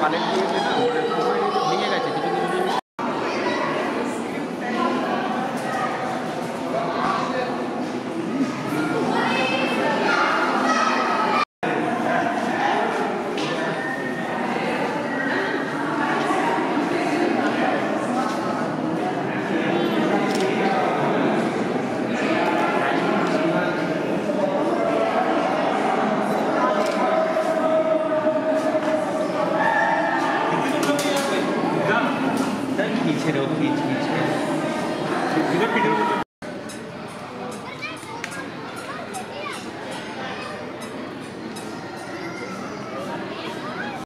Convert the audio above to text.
金って言ってたの पीछे रहो खींच खींच के